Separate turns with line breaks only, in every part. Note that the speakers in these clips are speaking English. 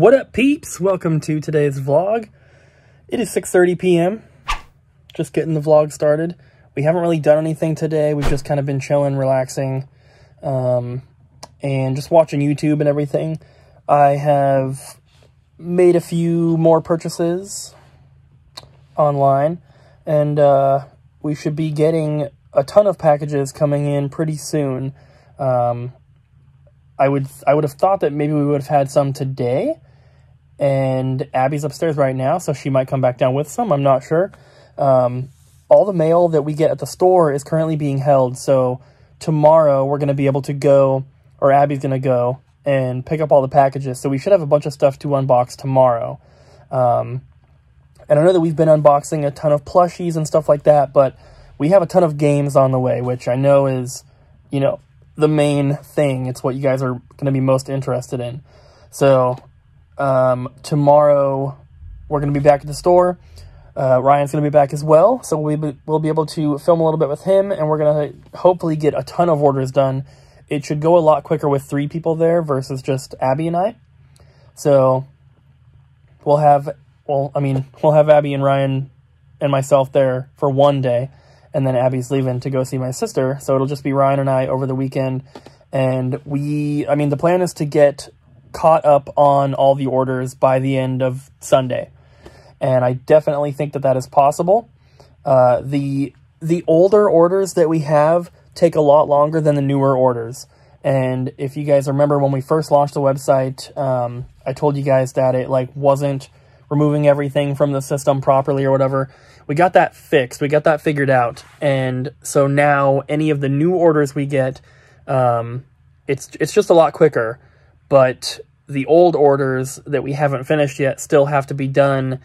What up, peeps? Welcome to today's vlog. It is 6.30 p.m. Just getting the vlog started. We haven't really done anything today. We've just kind of been chilling, relaxing, um, and just watching YouTube and everything. I have made a few more purchases online, and uh, we should be getting a ton of packages coming in pretty soon. Um, I would I would have thought that maybe we would have had some today, and Abbey's upstairs right now, so she might come back down with some. I'm not sure. Um, all the mail that we get at the store is currently being held, so tomorrow we're going to be able to go, or Abbey's going to go and pick up all the packages. So we should have a bunch of stuff to unbox tomorrow. Um, and I know that we've been unboxing a ton of plushies and stuff like that, but we have a ton of games on the way, which I know is, you know, the main thing. It's what you guys are going to be most interested in. So um, tomorrow we're going to be back at the store. Uh, Ryan's going to be back as well, so we'll be, we'll be able to film a little bit with him, and we're going to hopefully get a ton of orders done. It should go a lot quicker with three people there versus just Abbey and I. So we'll have well, I mean, we'll have Abbey and Ryan and myself there for one day, and then Abbey's leaving to go see my sister. So it'll just be Ryan and I over the weekend. And we, I mean, the plan is to get caught up on all the orders by the end of Sunday. And I definitely think that that is possible. Uh, the the older orders that we have take a lot longer than the newer orders. And if you guys remember when we first launched the website, um, I told you guys that it like wasn't removing everything from the system properly or whatever. We got that fixed. We got that figured out. And so now any of the new orders we get, um, it's it's just a lot quicker. But the old orders that we haven't finished yet still have to be done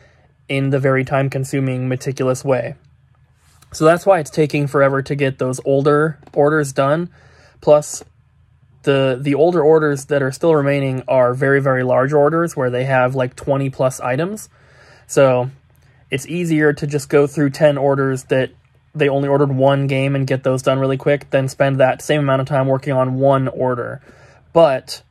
in the very time consuming, meticulous way. So that's why it's taking forever to get those older orders done. Plus, the the older orders that are still remaining are very very large orders where they have like 20 plus items so it's easier to just go through 10 orders that they only ordered one game and get those done really quick than spend that same amount of time working on one order but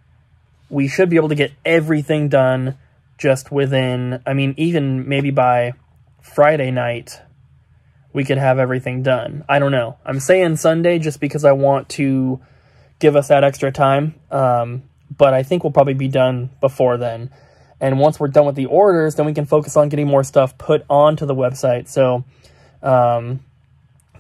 we should be able to get everything done just within i mean even maybe by friday night we could have everything done i don't know i'm saying sunday just because i want to give us that extra time. Um, but I think we'll probably be done before then. And once we're done with the orders, then we can focus on getting more stuff put onto the website. So um,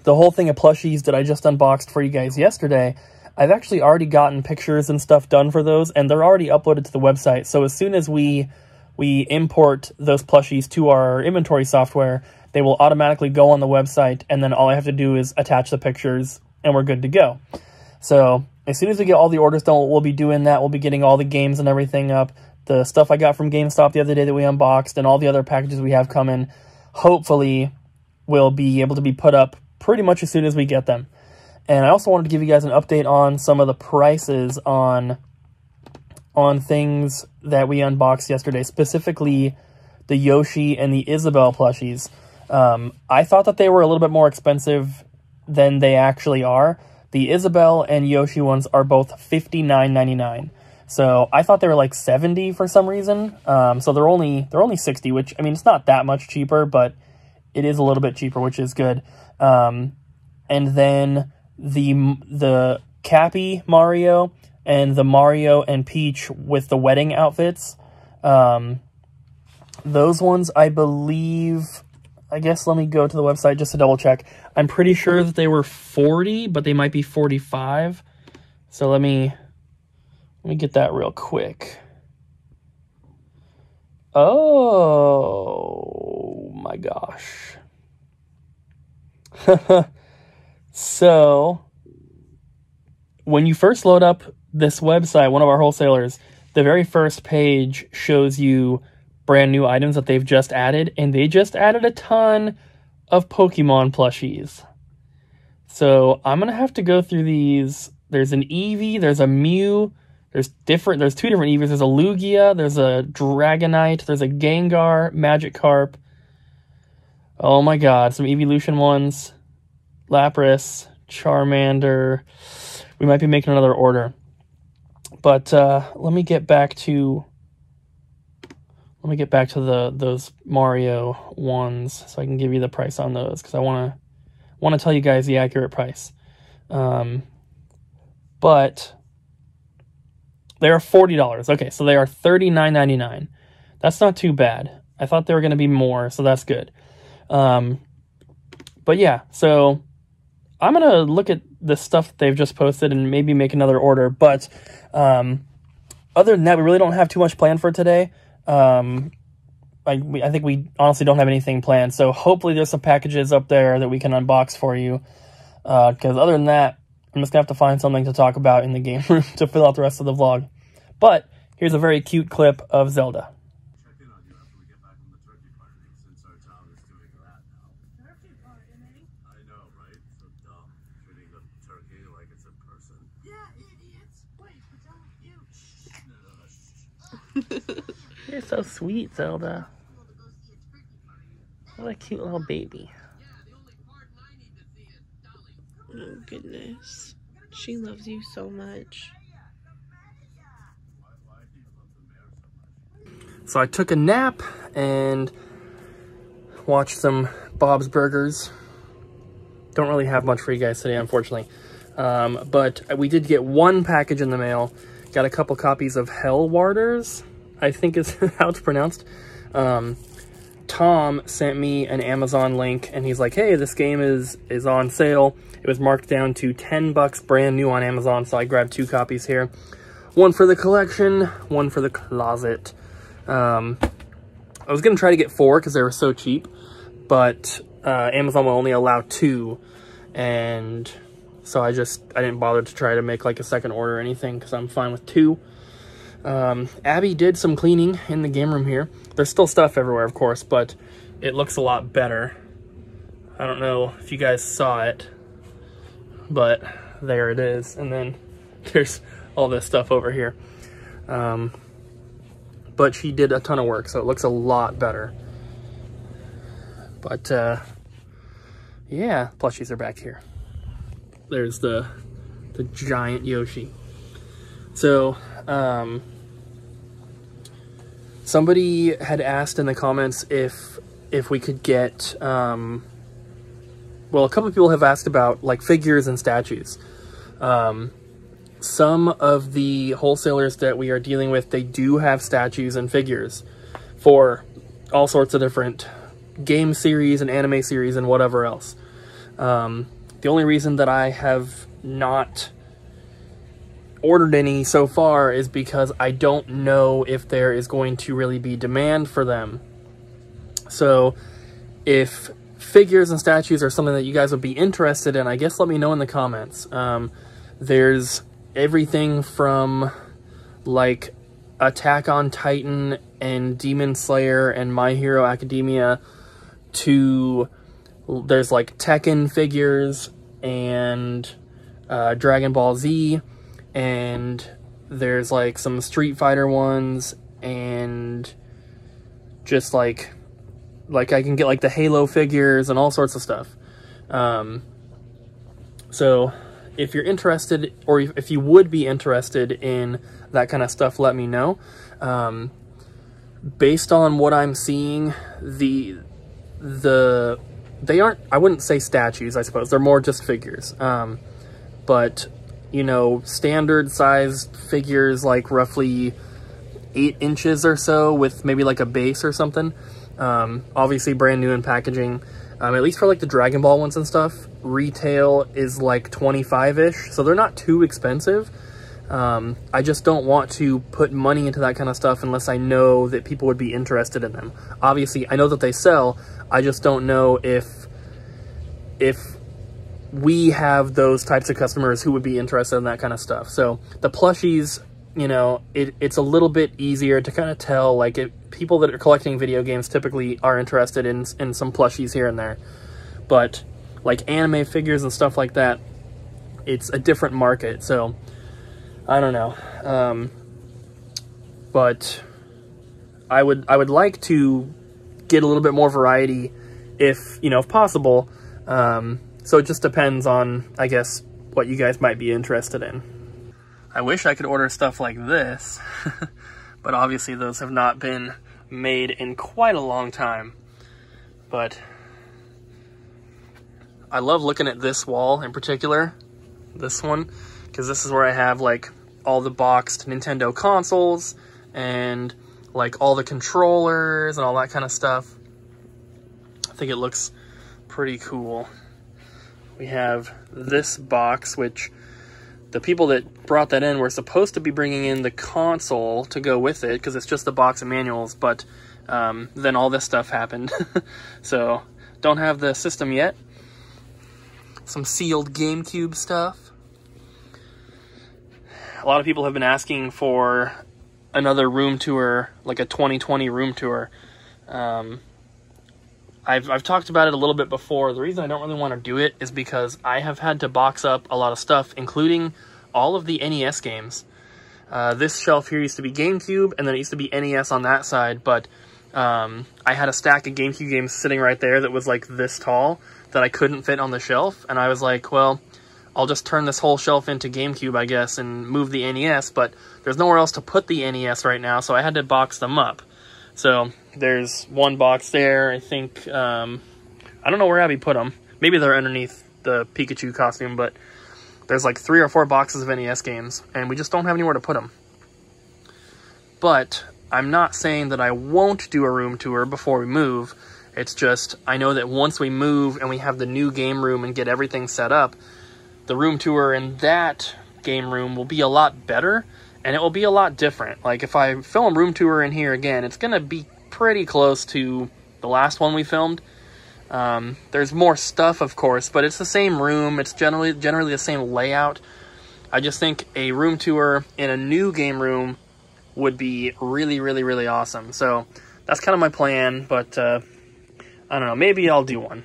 the whole thing of plushies that I just unboxed for you guys yesterday, I've actually already gotten pictures and stuff done for those, and they're already uploaded to the website. So as soon as we we import those plushies to our inventory software, they will automatically go on the website, and then all I have to do is attach the pictures, and we're good to go. So as soon as we get all the orders done, we'll be doing that. We'll be getting all the games and everything up. The stuff I got from GameStop the other day that we unboxed and all the other packages we have coming, hopefully will be able to be put up pretty much as soon as we get them. And I also wanted to give you guys an update on some of the prices on on things that we unboxed yesterday, specifically the Yoshi and the Isabelle plushies. Um, I thought that they were a little bit more expensive than they actually are. The Isabelle and Yoshi ones are both $59.99. So I thought they were like 70 for some reason. Um, so they're only they're only 60, which I mean it's not that much cheaper, but it is a little bit cheaper, which is good. Um, and then the the Cappy Mario and the Mario and Peach with the wedding outfits. Um, those ones I believe I guess let me go to the website just to double check. I'm pretty sure that they were 40, but they might be 45. So let me let me get that real quick. Oh my gosh. so when you first load up this website, one of our wholesalers, the very first page shows you brand new items that they've just added, and they just added a ton of Pokemon plushies. So I'm gonna have to go through these. There's an Eevee, there's a Mew, there's different. There's two different Eevees. There's a Lugia, there's a Dragonite, there's a Gengar, Magikarp. Oh my God, some Evolution ones, Lapras, Charmander. We might be making another order. But uh, let me get back to let me get back to the those Mario ones so I can give you the price on those because I want to want to tell you guys the accurate price. Um, but they are forty dollars. Okay, so they are thirty nine ninety nine. That's not too bad. I thought they were going to be more, so that's good. Um, but yeah, so I'm gonna look at the stuff they've just posted and maybe make another order. But um, other than that, we really don't have too much planned for today. Um, I, we, I think we honestly don't have anything planned. So hopefully there's some packages up there that we can unbox for you. Because uh, other than that, I'm just gonna have to find something to talk about in the game room to fill out the rest of the vlog. But here's a very cute clip of Zelda. You're so sweet, Zelda. What a cute little baby.
Oh, goodness. She loves you so much.
So I took a nap and watched some Bob's Burgers. Don't really have much for you guys today, unfortunately. Um, but we did get one package in the mail. Got a couple copies of Hell Warders, I think is how it's pronounced. Um, Tom sent me an Amazon link and he's like, hey, this game is, is on sale. It was marked down to 10 bucks brand new on Amazon, so I grabbed two copies here. One for the collection, one for the closet. Um, I was going to try to get four because they were so cheap, but uh, Amazon will only allow two. And so I just, I didn't bother to try to make like a second order or anything because I'm fine with two. Um, Abbey did some cleaning in the game room here. There's still stuff everywhere, of course, but it looks a lot better. I don't know if you guys saw it, but there it is. And then there's all this stuff over here. Um, but she did a ton of work, so it looks a lot better. But, uh, yeah, plushies are back here. There's the, the giant Yoshi. So, um, somebody had asked in the comments if if we could get um, well a couple people have asked about like figures and statues um, some of the wholesalers that we are dealing with they do have statues and figures for all sorts of different game series and anime series and whatever else um, the only reason that i have not ordered any so far is because I don't know if there is going to really be demand for them. So if figures and statues are something that you guys would be interested in, I guess let me know in the comments. Um, there's everything from like Attack on Titan and Demon Slayer and My Hero Academia to there's like Tekken figures and uh, Dragon Ball Z and there's like some Street Fighter ones and just like like I can get like the Halo figures and all sorts of stuff. Um, so if you're interested or if you would be interested in that kind of stuff, let me know. Um, based on what I'm seeing, the the they aren't I wouldn't say statues, I suppose. They're more just figures. Um, but you know, standard sized figures like roughly eight inches or so with maybe like a base or something. Um, obviously brand new in packaging. Um, at least for like the Dragon Ball ones and stuff, retail is like 25-ish, so they're not too expensive. Um, I just don't want to put money into that kind of stuff unless I know that people would be interested in them. Obviously, I know that they sell, I just don't know if if we have those types of customers who would be interested in that kind of stuff. So the plushies, you know, it, it's a little bit easier to kind of tell, like, it, people that are collecting video games typically are interested in, in some plushies here and there. But, like, anime figures and stuff like that, it's a different market, so, I don't know. Um, but I would, I would like to get a little bit more variety if, you know, if possible, um, so it just depends on, I guess, what you guys might be interested in. I wish I could order stuff like this, but obviously those have not been made in quite a long time. But I love looking at this wall in particular, this one, because this is where I have like all the boxed Nintendo consoles and like all the controllers and all that kind of stuff. I think it looks pretty cool. We have this box, which the people that brought that in were supposed to be bringing in the console to go with it because it's just a box of manuals, but um, then all this stuff happened. so don't have the system yet. Some sealed GameCube stuff. A lot of people have been asking for another room tour, like a 2020 room tour. Um, I've, I've talked about it a little bit before. The reason I don't really want to do it is because I have had to box up a lot of stuff, including all of the NES games. Uh, this shelf here used to be GameCube, and then it used to be NES on that side, but um, I had a stack of GameCube games sitting right there that was like this tall that I couldn't fit on the shelf, and I was like, well, I'll just turn this whole shelf into GameCube, I guess, and move the NES, but there's nowhere else to put the NES right now, so I had to box them up. So there's one box there. I think um, I don't know where Abbey put them. Maybe they're underneath the Pikachu costume, but there's like three or four boxes of NES games, and we just don't have anywhere to put them. But I'm not saying that I won't do a room tour before we move. It's just I know that once we move and we have the new game room and get everything set up, the room tour in that game room will be a lot better and it will be a lot different. Like if I film room tour in here again, it's going to be pretty close to the last one we filmed. Um, there's more stuff, of course, but it's the same room. It's generally generally the same layout. I just think a room tour in a new game room would be really, really, really awesome. So that's kind of my plan, but uh, I don't know. Maybe I'll do one.